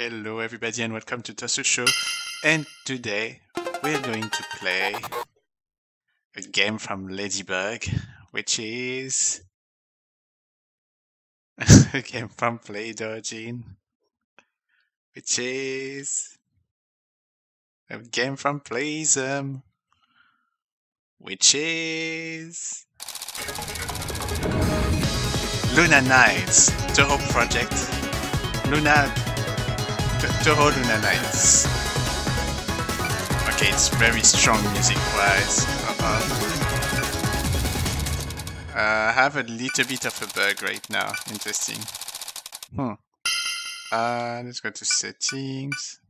Hello, everybody, and welcome to Toss A Show. And today we're going to play a game from Ladybug, which is a game from Play-Doh, which is a game from Playism, which is Luna Nights, Touhou Project, Luna Touhou Luna. Okay, it's very strong music-wise. Uh-uh. Uh, I have a little bit of a bug right now. Interesting. Hmm. Uh, let's go to settings.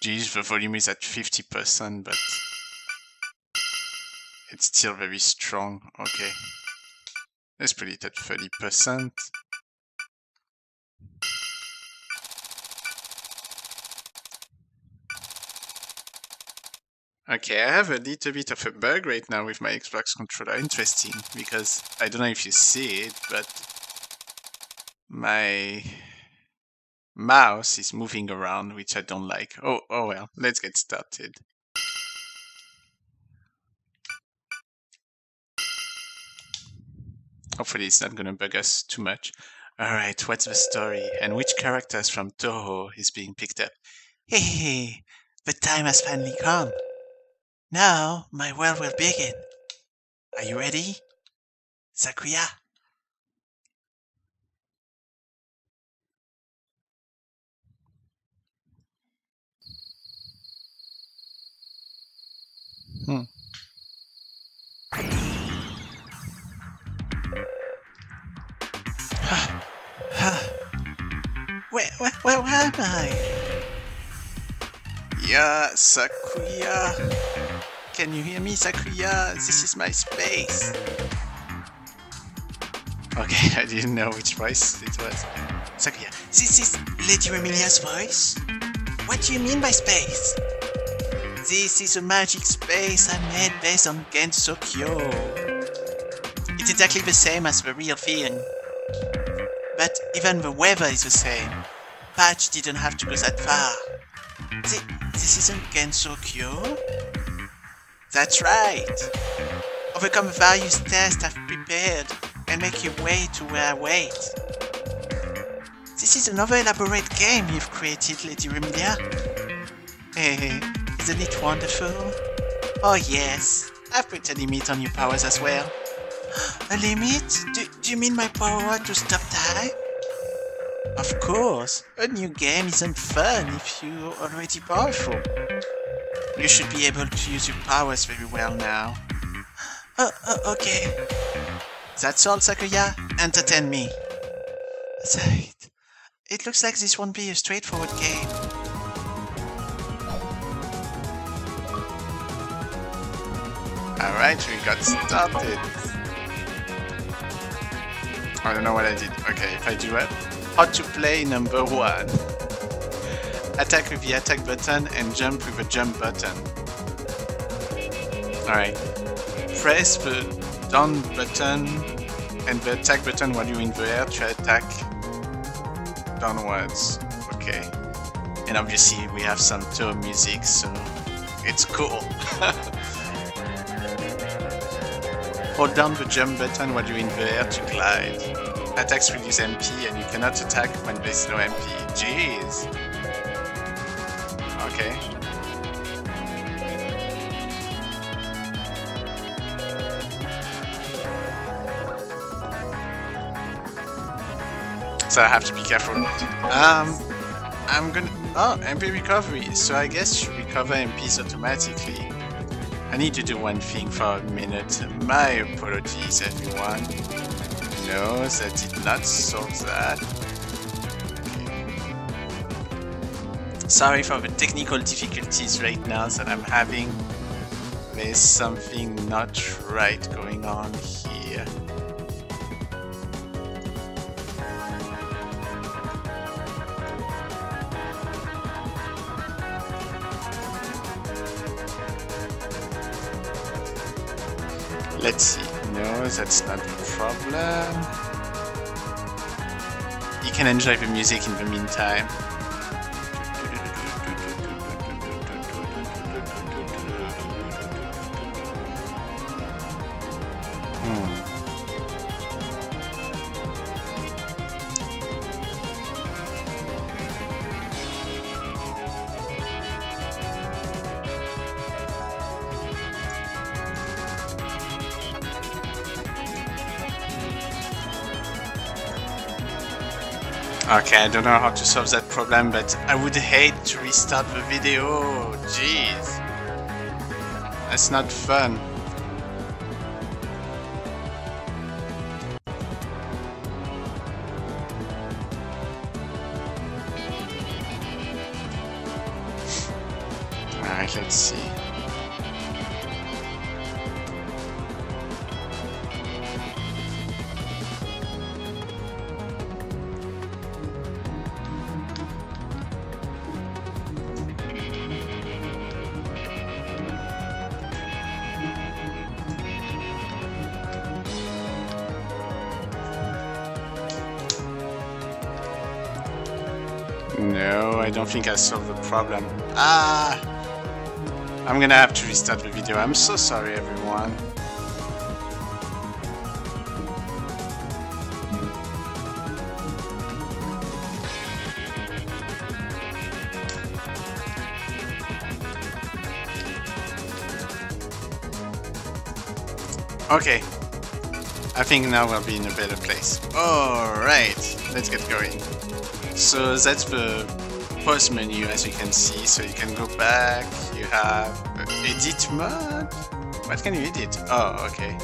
Geez, the volume is at 50%, but it's still very strong. Okay. Let's put it at 30%. Okay, I have a little bit of a bug right now with my Xbox controller. Interesting, because I don't know if you see it, but my mouse is moving around, which I don't like. Oh, oh well, let's get started. Hopefully it's not gonna bug us too much. Alright, what's the story? And which characters from Touhou is being picked up? Hey, the time has finally come. Now my world will begin. Are you ready? Sakuya? Hmm. where, where, where am I? Yeah, Sakuya. Can you hear me, Sakuya? This is my space. Okay, I didn't know which voice it was. Sakuya, this is Lady Remilia's voice? What do you mean by space? This is a magic space I made based on Gensokyo. It's exactly the same as the real thing. But even the weather is the same. Patch didn't have to go that far. This, this isn't Gensokyo? That's right! Overcome various tests I've prepared and make your way to where I wait. This is another elaborate game you've created, Lady Remilia. Hey, eh, isn't it wonderful? Oh yes, I've put a limit on your powers as well. A limit? Do, do you mean my power to stop time? Of course, a new game isn't fun if you're already powerful. You should be able to use your powers very well now. Uh, uh, okay. That's all, Sakuya. Entertain me. It looks like this won't be a straightforward game. Alright, we got started. I don't know what I did. Okay, if I do it. How to play number one. Attack with the attack button and jump with the jump button. Alright. Press the down button and the attack button while you're in the air to attack downwards. Okay. And obviously we have some toe music, so it's cool. Hold down the jump button while you're in the air to glide. Attacks reduce MP and you cannot attack when there's no MP. Jeez! Okay. So I have to be careful. Um, I'm gonna... Oh, MP recovery. So I guess you recover MPs automatically. I need to do one thing for a minute. My apologies, everyone. No, that did not solve that. Sorry for the technical difficulties right now that I'm having. There's something not right going on here. Let's see. No, that's not the problem. You can enjoy the music in the meantime. Okay, I don't know how to solve that problem, but I would hate to restart the video. Jeez. That's not fun. Alright, let's see. Don't think I solved the problem. Ah! I'm gonna have to restart the video. I'm so sorry, everyone. Okay. I think now we'll be in a better place. Alright, let's get going. So that's the post menu as you can see. So you can go back, you have edit mode. What can you edit? Oh, okay.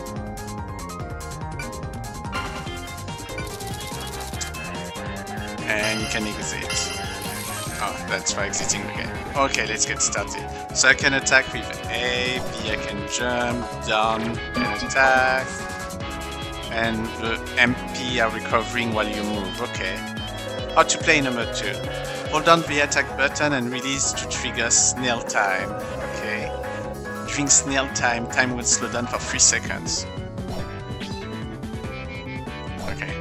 And you can exit. Oh, that's for exiting game. Okay, let's get started. So I can attack with A, B, I can jump, down, and attack. And uh, the MP are recovering while you move, okay. How to play number 2. Hold down the attack button and release to trigger snail time. Okay. During snail time, time will slow down for 3 seconds. Okay.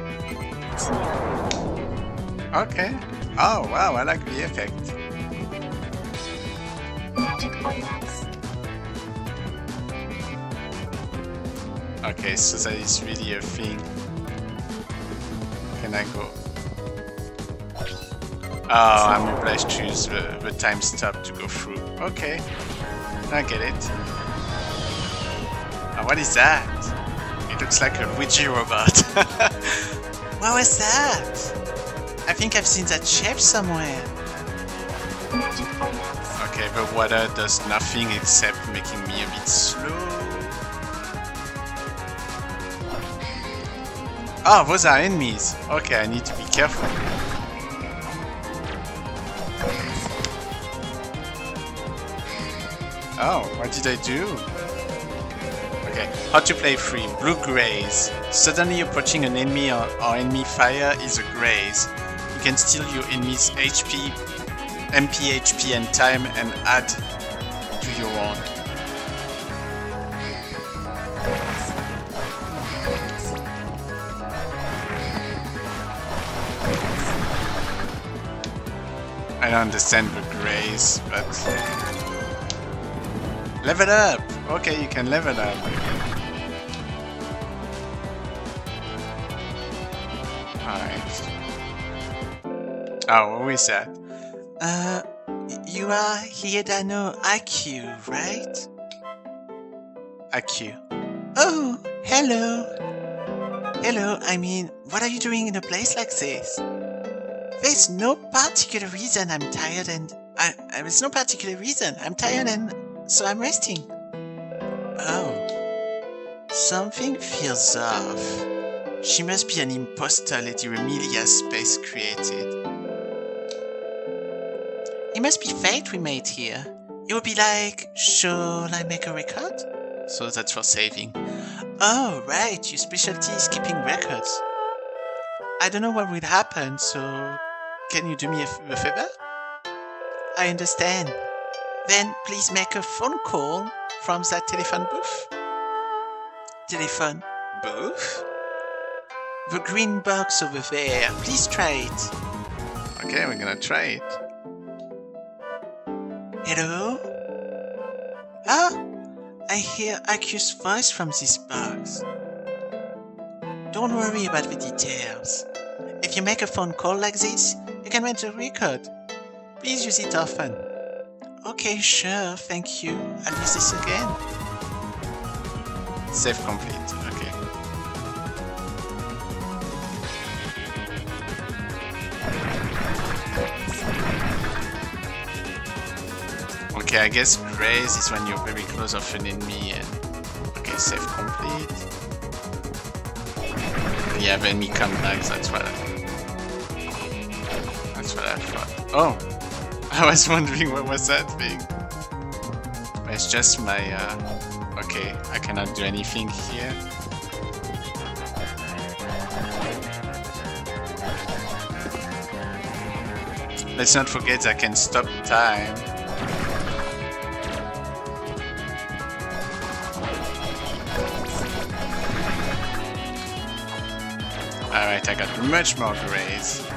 Okay. Oh wow, I like the effect. Okay, so that is really a thing. Can I go? Oh, I'm obliged to use the, the time stop to go through. Okay, I get it. Oh, what is that? It looks like a Ouija robot. what was that? I think I've seen that shape somewhere. Okay, the water does nothing except making me a bit slow. Oh, those are enemies. Okay, I need to be careful. Oh, what did I do? Okay, how to play free. Blue graze. Suddenly approaching an enemy or, or enemy fire is a graze. You can steal your enemy's HP, MP HP and time and add to your own. I don't understand the graze, but... Level up! Okay, you can level it up. Alright. Oh, what that? Uh, you are Hieda no Akyuu, right? Akyuu. Oh, hello. Hello, I mean, what are you doing in a place like this? There's no particular reason I'm tired and... I, there's no particular reason. I'm tired and... So I'm resting. Oh. Something feels off. She must be an imposter Lady Remilia space created. It must be fate we made here. It would be like, shall I make a record? So that's for saving. Oh, right, your specialty is keeping records. I don't know what will happen, so can you do me a favor? I understand. Then please make a phone call from that telephone booth. Telephone booth? The green box over there. Please try it. Okay, we're gonna try it. Hello? Ah, I hear Akyuu's voice from this box. Don't worry about the details. If you make a phone call like this, you can rent a record. Please use it often. Okay, sure, thank you. I'll use this again. Save complete, okay. Okay, I guess raise is when you're very close of an enemy and... Okay, save complete. Yeah, enemy comebacks, that's what I... That's what I thought. Oh! I was wondering what was that thing. It's just my... Uh... Okay, I cannot do anything here. Let's not forget I can stop time. Alright, I got much more graze.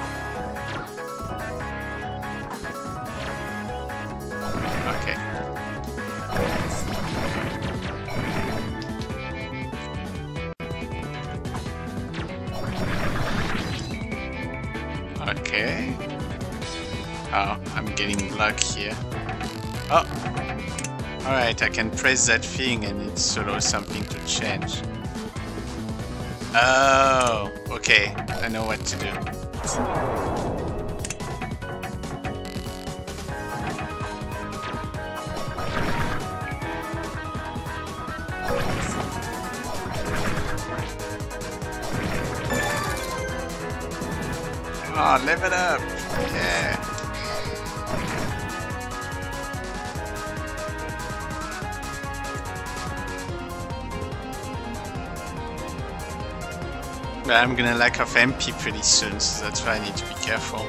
Oh! Alright, I can press that thing and it allows something to change. Oh, okay. I know what to do. Ah, oh, live it up! Yeah. But I'm gonna lack of MP pretty soon, so that's why I need to be careful.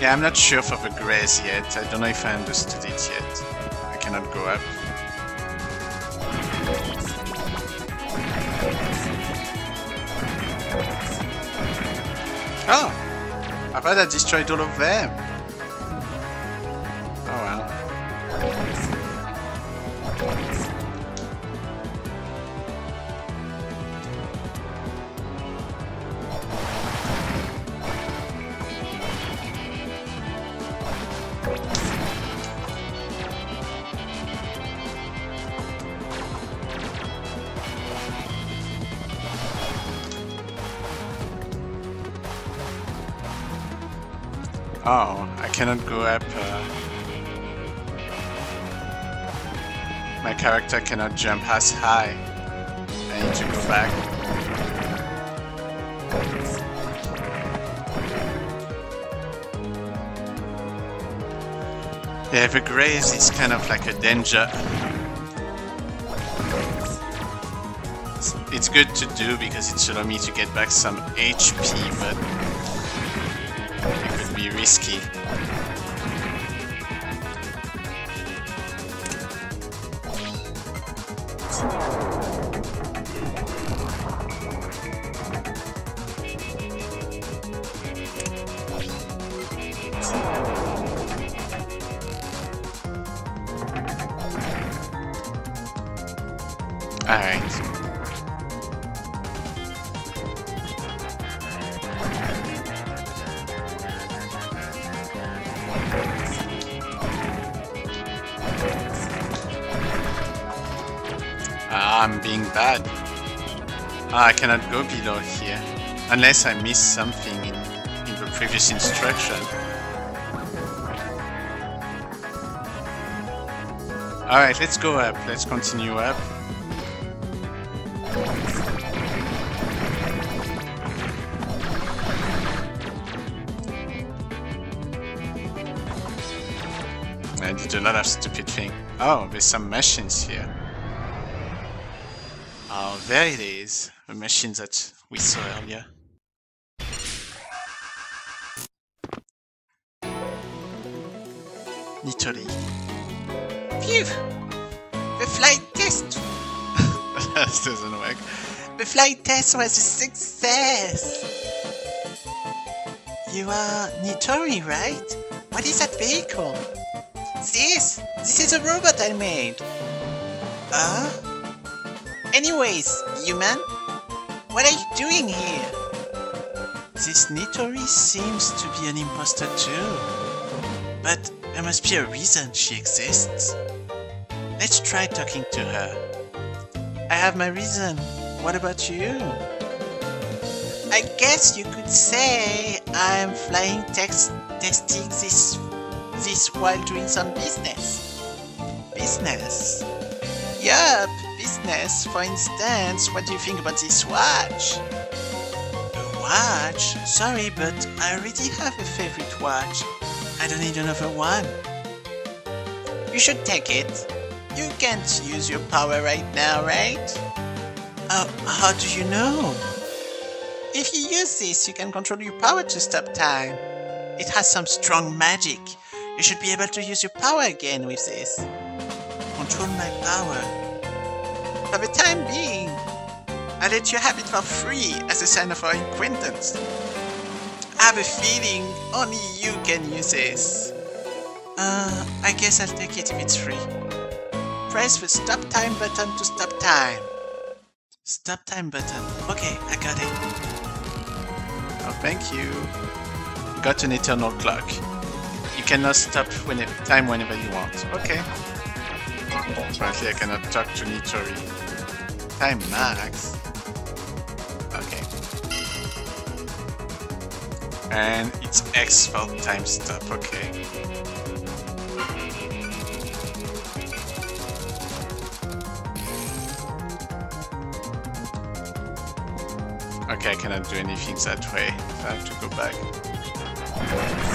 Yeah, I'm not sure for the graze yet. I don't know if I understood it yet. I cannot go up. Oh! I thought I destroyed all of them. Character cannot jump as high. I need to go back. Yeah, the graze is kind of like a danger. It's good to do because it should allow me to get back some HP, but it could be risky. I cannot go below here. Unless I miss something in, in the previous instruction. Alright, let's go up. Let's continue up. I did a lot of stupid thing. Oh, there's some machines here. Oh, there it is. The machines that we saw earlier. Nitori. Phew! The flight test, that doesn't work. the flight test was a success. You are Nitori, right? What is that vehicle? This, this is a robot I made. Uh? Anyways, human, what are you doing here? This Nitori seems to be an imposter too. But there must be a reason she exists. Let's try talking to her. I have my reason. What about you? I guess you could say I'm flying text testing this this while doing some business. Business? Yup, business. For instance, what do you think about this watch? A watch? Sorry, but I already have a favorite watch. I don't need another one. You should take it. You can't use your power right now, right? Uh, how do you know? If you use this, you can control your power to stop time. It has some strong magic. You should be able to use your power again with this. Control my power. For the time being, I let you have it for free as a sign of our acquaintance. I have a feeling only you can use this. Uh, I guess I'll take it if it's free. Press the stop time button to stop time. Stop time button. Okay, I got it. Oh, thank you. Got an eternal clock. You cannot stop whenever, time whenever you want. Okay. Apparently I cannot talk to Nitori. Time max. Okay. And it's X for time stop, okay. Okay, I cannot do anything that way. I have to go back.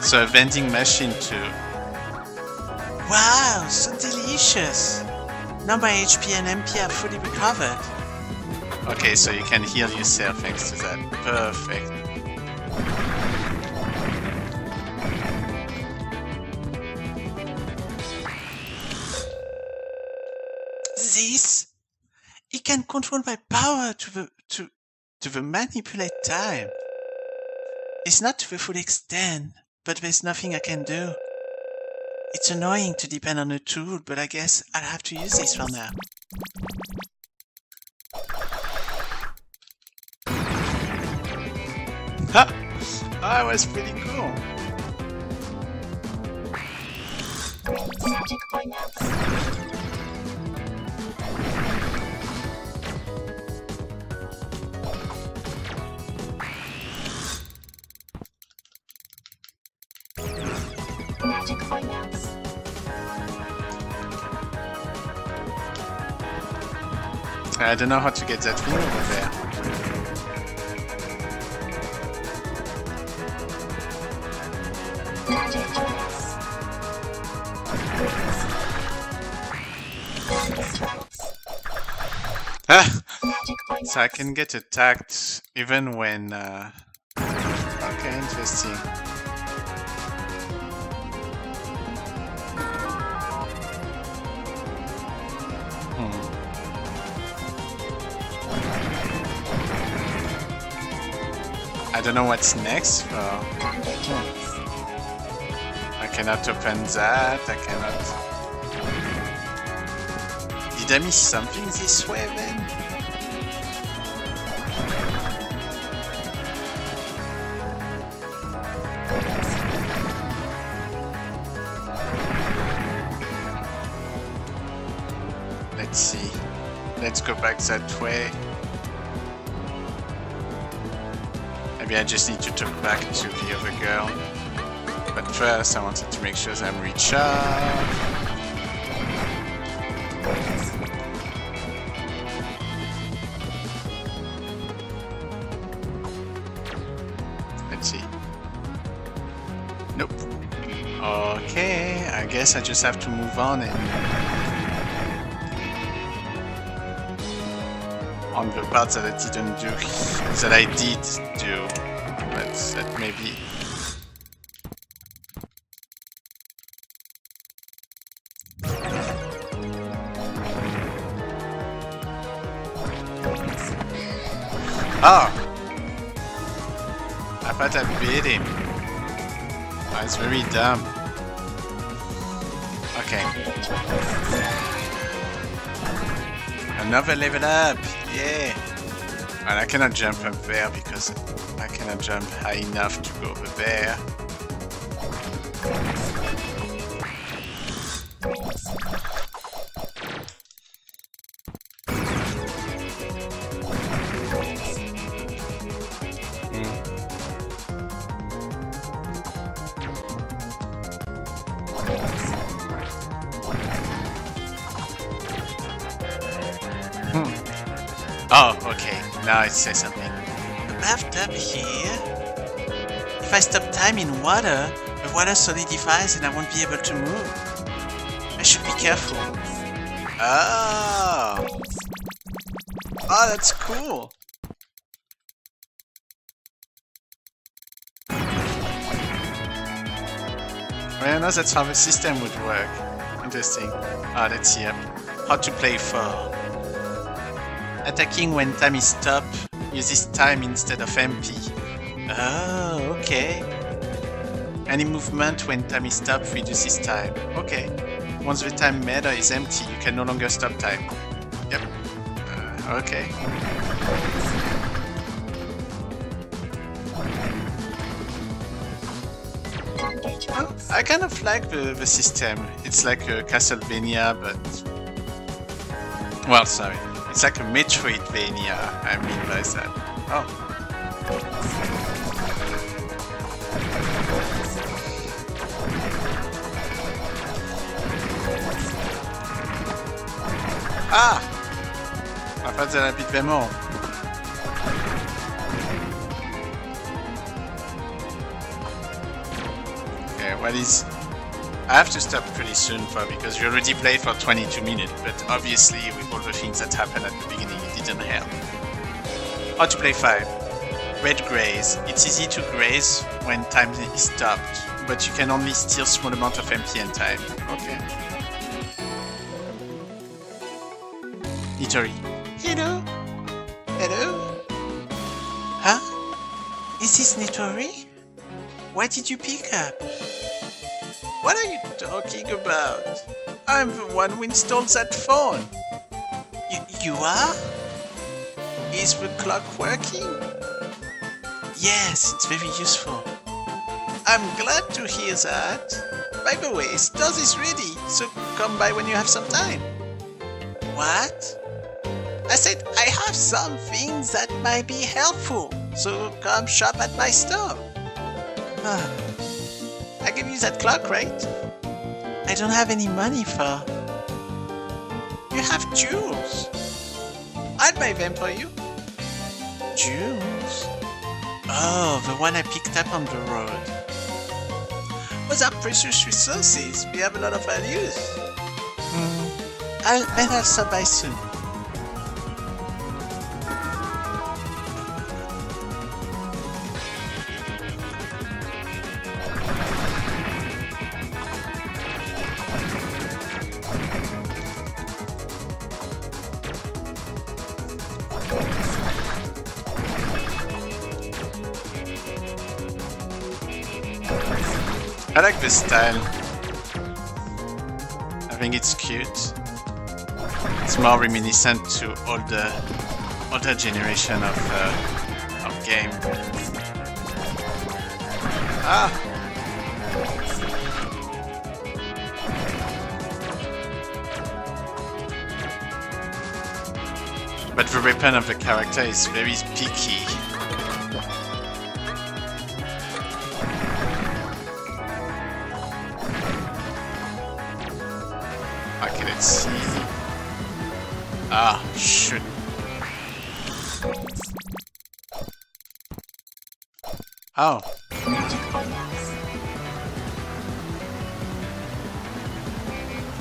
So a vending machine too. Wow, so delicious! Now my HP and MP are fully recovered. Okay, so you can heal yourself thanks to that. Perfect. This? It can control my power to the to to the manipulate time. It's not to the full extent, but there's nothing I can do. It's annoying to depend on a tool, but I guess I'll have to use this for now. Ha! That was pretty cool. Magic finance. I don't know how to get that thing over there. Magic dress. Magic strikes. Ah! So I can get attacked even when... Uh... Okay, interesting. I don't know what's next for... Hmm. I cannot open that, I cannot... Did I miss something this way then? Let's see. Let's go back that way. Maybe I just need to talk back to the other girl. But first, I wanted to make sure that I'm recharged. Let's see. Nope. Okay, I guess I just have to move on and... On the parts that I didn't do, that I did do, but that maybe... Oh! I thought I beat him. Ah, That's very dumb. Okay. Another level up! Yeah! And I cannot jump up there because I cannot jump high enough to go over there. Now something. something. Bathtub here. If I stop time in water, the water solidifies and I won't be able to move. I should be careful. Oh! Oh, that's cool! Well, now that's how the system would work. Interesting. Ah, let's see. How to play for. Attacking when time is stopped uses time instead of MP. Oh, okay. Any movement when time is stopped reduces time. Okay. Once the time meter is empty, you can no longer stop time. Yep. Uh, okay. I kind of like the, the system. It's like a Castlevania, but... Well, sorry. It's like a Metroidvania, I mean by that. Oh. Ah! That I beat them all. Okay, what is... I have to stop pretty soon for because we already played for 22 minutes, but obviously with all the things that happened at the beginning, it didn't help. How to play 5. Red graze. It's easy to graze when time is stopped, but you can only steal small amount of MP and time. Okay. Nitori. Hello? Hello? Huh? Is this Nitori? What did you pick up? What are you talking about? I'm the one who installed that phone. You, you are? Is the clock working? Yes, it's very useful. I'm glad to hear that. By the way, Stars is ready, so come by when you have some time. What? I said I have some things that might be helpful, so come shop at my store. Ah, I gave you that clock, right? I don't have any money for. You have jewels. I'll buy them for you. Jewels? Oh, the one I picked up on the road. Those are precious resources. We have a lot of values. Hmm. I'll I'll by soon. I like this style. I think it's cute. It's more reminiscent to older, older generation of uh, of game. Ah, but the weapon of the character is very picky. Ah, shoot. Oh,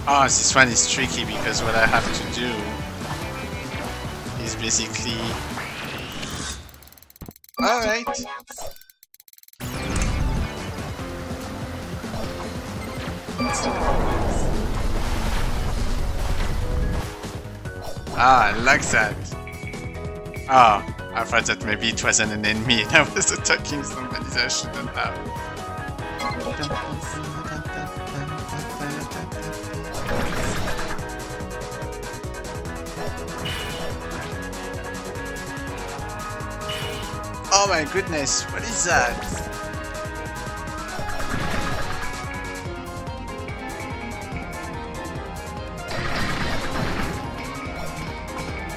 oh, this one is tricky because what I have to do is basically. Alright. Ah, I like that. Ah, I thought that maybe it wasn't an enemy and I was attacking somebody that I shouldn't have. Oh my goodness, what is that?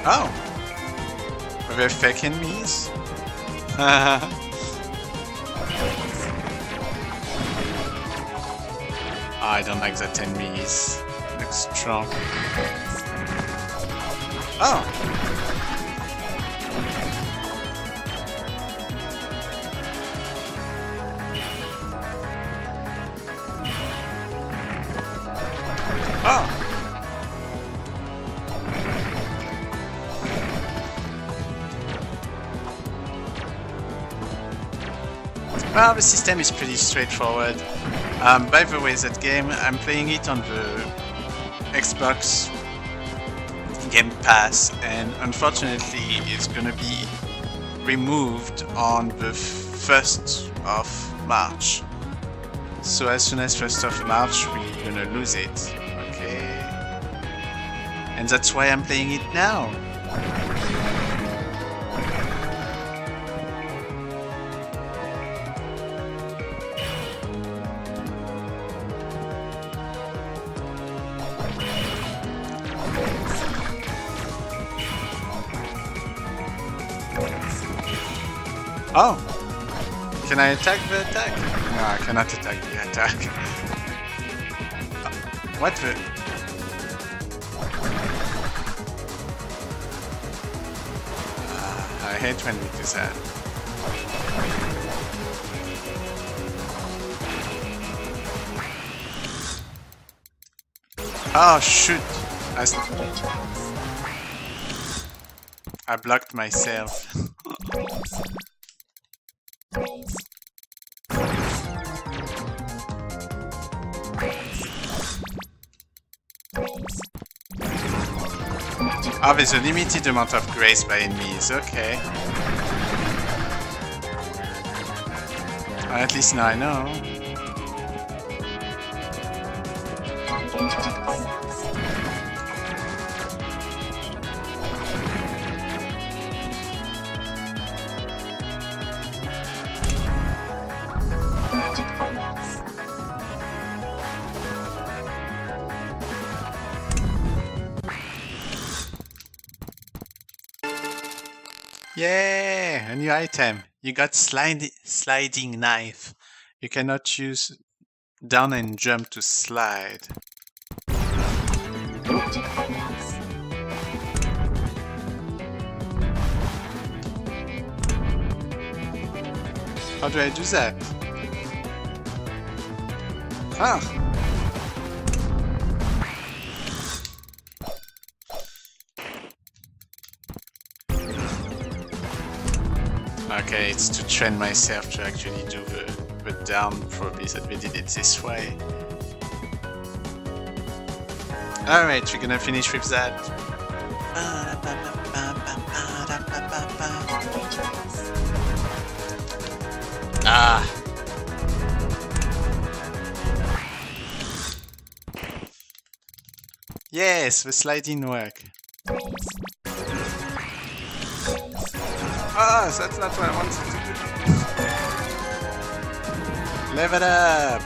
Oh! Are they fake enemies? I don't like that enemies. Looks strong. Oh! Well, the system is pretty straightforward. Um, by the way, that game, I'm playing it on the Xbox Game Pass, and unfortunately, it's gonna be removed on the 1st of March. So as soon as 1st of March, we're gonna lose it. Okay. And that's why I'm playing it now. Oh! Can I attack the attack? No, I cannot attack the attack. What the? Uh, I hate when we do that. Oh shoot! I, I blocked myself. Ah, oh, there's a limited amount of graze by enemies, okay. At least now I know. Yeah, a new item. You got slide sliding knife. You cannot use down and jump to slide. How do I do that? Ah! Okay, it's to train myself to actually do the, the down, probably that we did it this way. Alright, we're gonna finish with that. Ah! Yes, the sliding work. Ah, that's not what I wanted to do. Level up!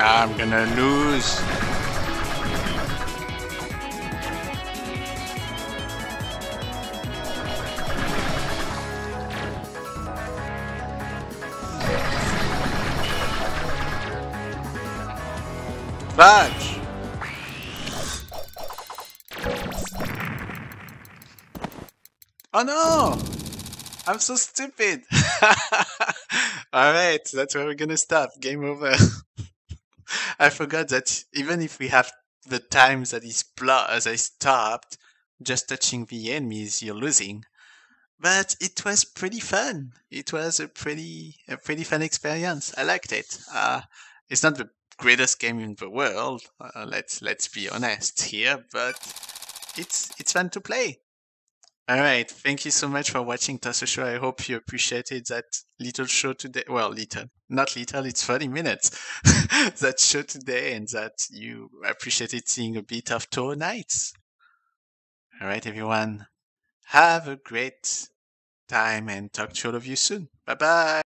I'm gonna lose. Fudge! Oh no! I'm so stupid! Alright, that's where we're gonna stop. Game over. I forgot that even if we have the times that is blo- as I stopped, just touching the enemies, you're losing. But it was pretty fun. It was a pretty, a pretty fun experience. I liked it. Uh, it's not the greatest game in the world. Uh, let's let's be honest here, but it's it's fun to play. All right. Thank you so much for watching Toss A Show. I hope you appreciated that little show today. Well, little, not little, it's 30 minutes. that show today and that you appreciated seeing a bit of Touhou Nights. All right, everyone. Have a great time and talk to all of you soon. Bye bye.